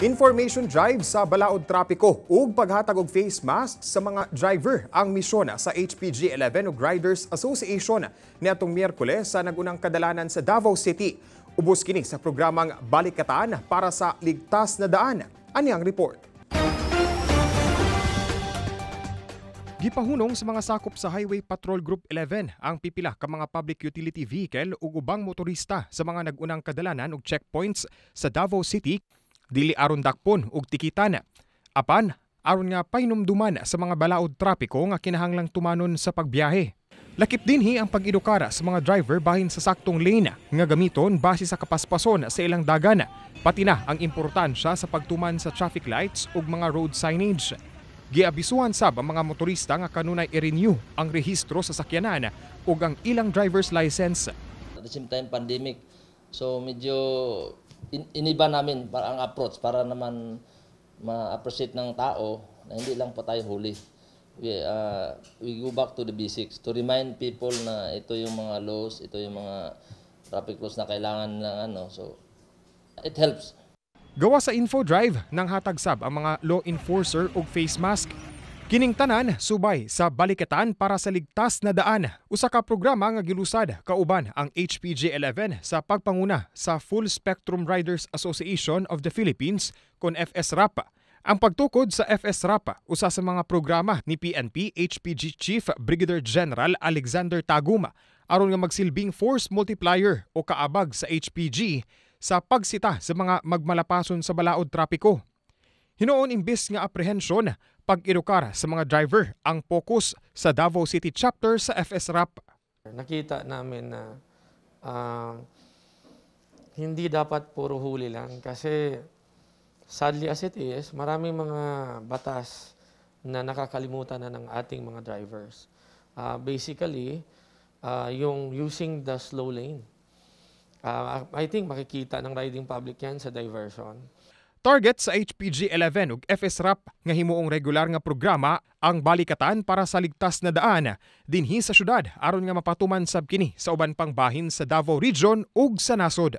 Information drive sa balaod trapiko ug paghatag og face mask sa mga driver ang misyon sa HPG 11 ug Riders Association niadtong Miyerkules sa nagunang kadalanan sa Davao City. Ubos kini sa programang Balikatan para sa ligtas na daan. Ani ang report. Gipahunong sa mga sakop sa Highway Patrol Group 11 ang pipila ka mga public utility vehicle ug ubang motorista sa mga nagunang kadalanan ug checkpoints sa Davao City dili aron dakpon ug tikitan. Apan aron nga painumduman sa mga balaod trapiko nga kinahanglang tumanon sa pagbiyahe. Lakip dinhi ang pag-edukara sa mga driver bahin sa saktong lane nga gamiton base sa kapaspason sa ilang dagan, pati na ang importansya sa pagtuman sa traffic lights ug mga road signage. Giabisuhan sab ang mga motorista nga kanunay i-renew ang rehistro sa sakyanan ug ang ilang driver's license. At the same time, pandemic. So medyo in- iniba namin para ang approach para naman ma-appreciate ng tao na hindi lang po tayo huli. We, uh, we go back to the basics to remind people na ito yung mga laws, ito yung mga traffic laws na kailangan ng ano. So it helps. Gawa sa info drive ng hatag sab ang mga law enforcer og face mask. Kining tanan subay sa balikatan para sa ligtas na daan. Usa ka programa nga gilusad kauban ang HPG 11 sa pagpanguna sa Full Spectrum Riders Association of the Philippines kon FSRAP. Ang pagtukod sa FSRAP usa sa mga programa ni PNP HPG Chief Brigadier General Alexander Taguma aron nga magsilbing force multiplier o kaabag sa HPG sa pagsita sa mga magmalapason sa balaod trapiko. Hinoon imbis nga apprehension pag-edukar sa mga driver ang focus sa Davao City chapter sa FSRAP. Nakita namin na ah, hindi dapat puro huli lang kasi sadly as it is, maraming mga batas na nakakalimutan na ng ating mga drivers. Ah, basically, ah, yung using the slow lane. Ah, I think makikita ng riding public yan sa diversion. Target sa HPG 11 ug FSRAP nga himuong regular nga programa ang balikatan para sa ligtas na daan dinhi sa syudad aron nga mapatuman sab kini sa uban pang bahin sa Davao Region ug sa nasod.